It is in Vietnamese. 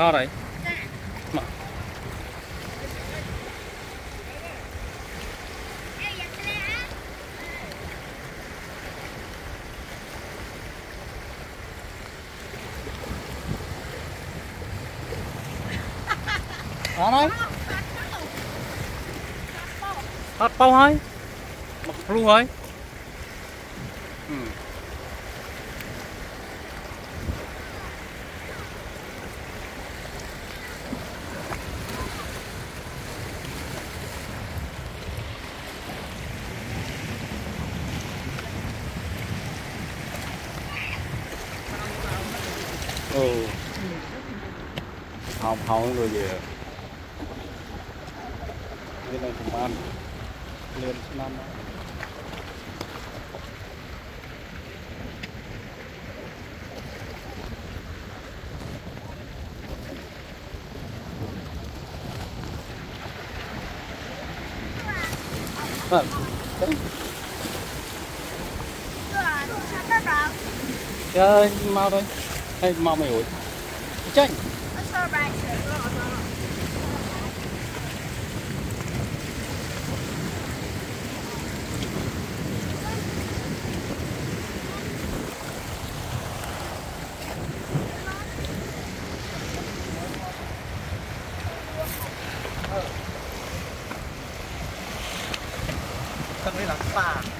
Kho đấy. Mà. Đó thôi Phát bao hai. Mặc luôn hai. Ừ. Ừ. ừ. Không không người về. Cái này cũng ăn. Liền năm thôi. Chơi mau thôi. Hay mau mày ủi. Chanh. Tầng đây là spa